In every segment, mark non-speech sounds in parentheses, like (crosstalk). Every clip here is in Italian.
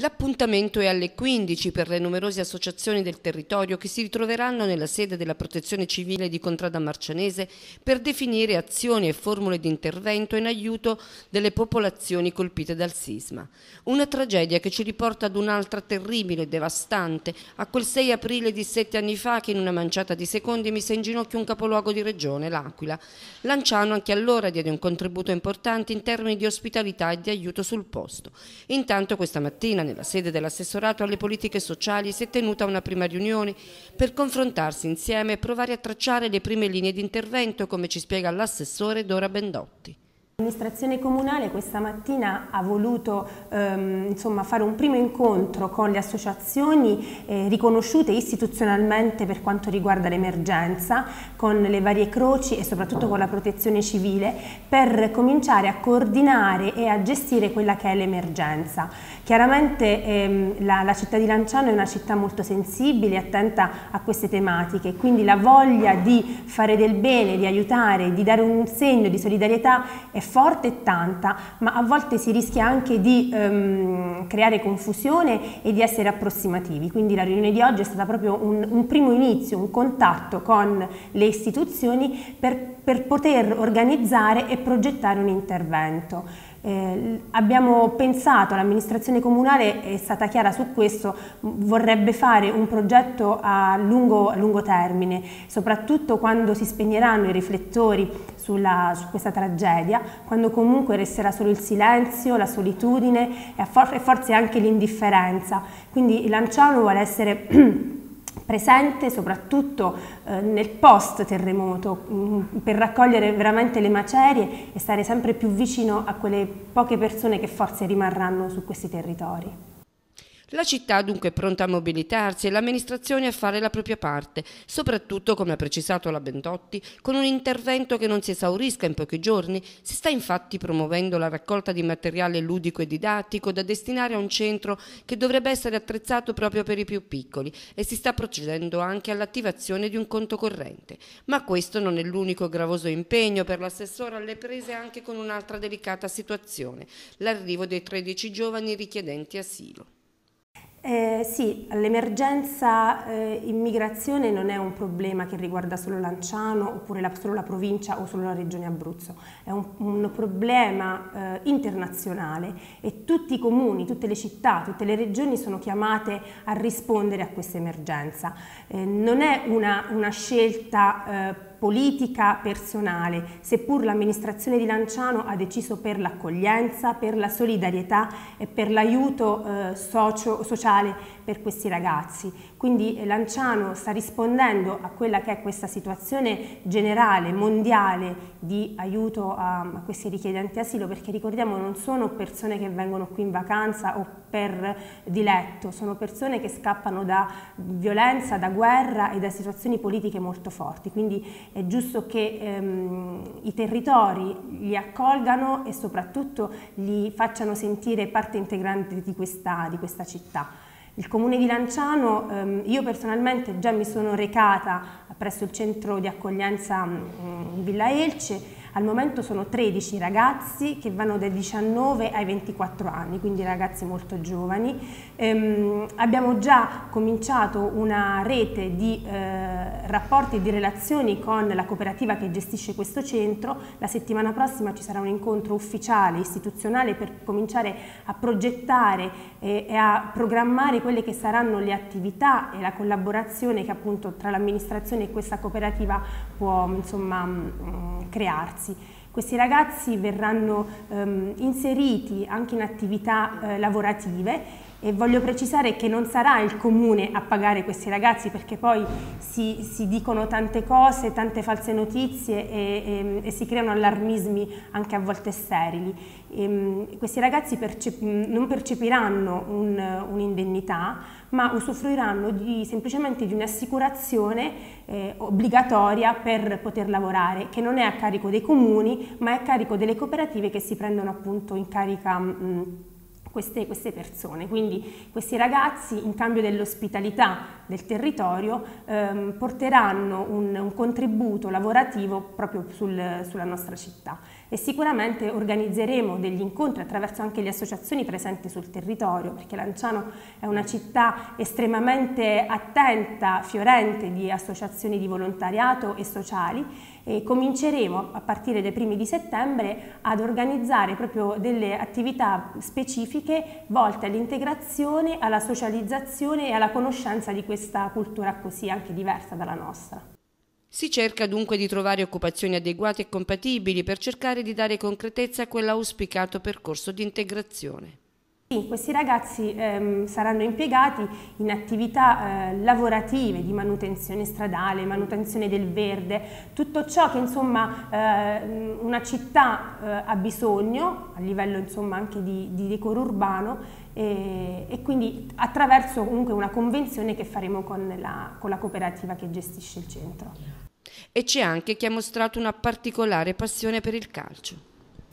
L'appuntamento è alle 15 per le numerose associazioni del territorio che si ritroveranno nella sede della Protezione Civile di Contrada Marcianese per definire azioni e formule di intervento in aiuto delle popolazioni colpite dal sisma. Una tragedia che ci riporta ad un'altra terribile e devastante, a quel 6 aprile di sette anni fa che in una manciata di secondi mise in ginocchio un capoluogo di regione, l'Aquila. Lanciano anche allora diede un contributo importante in termini di ospitalità e di aiuto sul posto. Intanto questa mattina nella sede dell'assessorato alle politiche sociali si è tenuta una prima riunione per confrontarsi insieme e provare a tracciare le prime linee di intervento, come ci spiega l'assessore Dora Bendotti. L'amministrazione comunale questa mattina ha voluto ehm, insomma, fare un primo incontro con le associazioni eh, riconosciute istituzionalmente per quanto riguarda l'emergenza, con le varie croci e soprattutto con la protezione civile, per cominciare a coordinare e a gestire quella che è l'emergenza. Chiaramente ehm, la, la, città di Lanciano è una città molto sensibile e attenta a queste tematiche, quindi la voglia di fare del bene, di aiutare, di dare un segno di solidarietà è forte e tanta, ma a volte si rischia anche di ehm, creare confusione e di essere approssimativi. Quindi la riunione di oggi è stata proprio un, un primo inizio, un contatto con le istituzioni per, per poter organizzare e progettare un intervento. Eh, abbiamo pensato, l'amministrazione comunale è stata chiara su questo, vorrebbe fare un progetto a lungo, a lungo termine, soprattutto quando si spegneranno i riflettori sulla, su questa tragedia, quando comunque resterà solo il silenzio, la solitudine e forse anche l'indifferenza. Quindi Lanciano vuole essere (clears throat) presente soprattutto eh, nel post terremoto mh, mm, per raccogliere veramente le macerie e stare sempre più vicino a quelle poche persone che forse rimarranno su questi territori. La città dunque è pronta a mobilitarsi e l'amministrazione a fare la propria parte, soprattutto, come ha precisato la Bentotti, con un intervento che non si esaurisca in pochi giorni. Si sta infatti promuovendo la raccolta di materiale ludico e didattico da destinare a un centro che dovrebbe essere attrezzato proprio per i più piccoli e si sta procedendo anche all'attivazione di un conto corrente. Ma questo non è l'unico gravoso impegno per l'assessore alle prese anche con un'altra delicata situazione, l'arrivo dei 13 giovani richiedenti asilo. Eh, sì, l'emergenza eh, immigrazione non è un problema che riguarda solo Lanciano oppure la, solo la provincia o solo la regione Abruzzo, è un, un problema eh, internazionale e tutti i comuni, tutte le città, tutte le regioni sono chiamate a rispondere a questa emergenza. Eh, non è una, una scelta eh, politica personale, seppur l'amministrazione di Lanciano ha deciso per l'accoglienza, per la solidarietà e per l'aiuto eh, sociale per questi ragazzi. Quindi eh, Lanciano sta rispondendo a quella che è questa situazione generale, mondiale di aiuto a, a questi richiedenti asilo, perché ricordiamo non sono persone che vengono qui in vacanza o per diletto, sono persone che scappano da violenza, da guerra e da situazioni politiche molto forti. Quindi è giusto che ehm, i territori li accolgano e soprattutto li facciano sentire parte integrante di questa, di questa città. Il comune di Lanciano, ehm, io personalmente già mi sono recata presso il centro di accoglienza mh, in Villa Elce al momento sono 13 ragazzi che vanno dai 19 ai 24 anni, quindi ragazzi molto giovani. Ehm, abbiamo già cominciato una rete di eh, rapporti e di relazioni con la cooperativa che gestisce questo centro. La settimana prossima ci sarà un incontro ufficiale, istituzionale, per cominciare a progettare e, e a programmare quelle che saranno le attività e la collaborazione che appunto tra l'amministrazione e questa cooperativa può insomma, mh, mm, crearsi. Questi ragazzi verranno ehm, inseriti anche in attività eh, lavorative e voglio precisare che non sarà il comune a pagare questi ragazzi perché poi si, si dicono tante cose, tante false notizie e, e, e, si creano allarmismi anche a volte sterili. E, ehm, questi ragazzi percep non percepiranno un'indennità un ma usufruiranno di, semplicemente di un'assicurazione eh, obbligatoria per poter lavorare che non è a carico dei comuni ma è a carico delle cooperative che si prendono appunto in carica mh, queste, queste, persone. Quindi questi ragazzi in cambio dell'ospitalità del territorio ehm, porteranno un, un, contributo lavorativo proprio sul, sulla nostra città. e sicuramente organizzeremo degli incontri attraverso anche le associazioni presenti sul territorio perché Lanciano è una città estremamente attenta, fiorente di associazioni di volontariato e sociali e cominceremo a partire dai primi di settembre ad organizzare proprio delle attività specifiche volte all'integrazione, alla socializzazione e alla conoscenza di questa cultura così anche diversa dalla nostra. Si cerca dunque di trovare occupazioni adeguate e compatibili per cercare di dare concretezza a quell'auspicato percorso di integrazione. Sì, questi ragazzi ehm, saranno impiegati in attività eh, lavorative di manutenzione stradale, manutenzione del verde, tutto ciò che insomma eh, una città eh, ha bisogno a livello insomma anche di, di decoro urbano e, e, quindi attraverso comunque una convenzione che faremo con la, con la cooperativa che gestisce il centro e c'è anche chi ha mostrato una particolare passione per il calcio.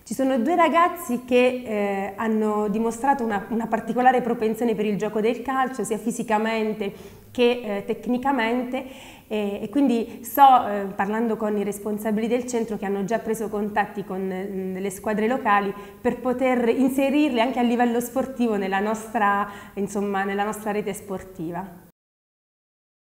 Ci sono due ragazzi che eh, hanno dimostrato una, una, particolare propensione per il gioco del calcio, sia fisicamente che eh, tecnicamente e, e, quindi so, eh, parlando con i responsabili del centro, che hanno già preso contatti con mh, le squadre locali per poter inserirli anche a livello sportivo nella nostra, insomma, nella nostra rete sportiva.